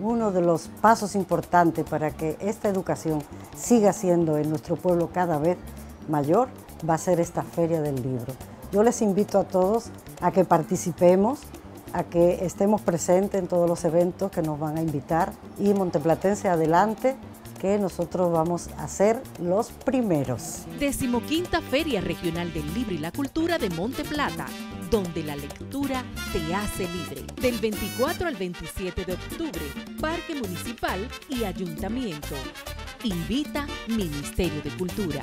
Uno de los pasos importantes para que esta educación siga siendo en nuestro pueblo cada vez mayor va a ser esta Feria del Libro. Yo les invito a todos a que participemos, a que estemos presentes en todos los eventos que nos van a invitar y Monteplatense adelante que nosotros vamos a ser los primeros. Decimoquinta Feria Regional del Libro y la Cultura de Monte Plata, donde la lectura te hace libre. Del 24 al 27 de octubre, Parque Municipal y Ayuntamiento. Invita Ministerio de Cultura.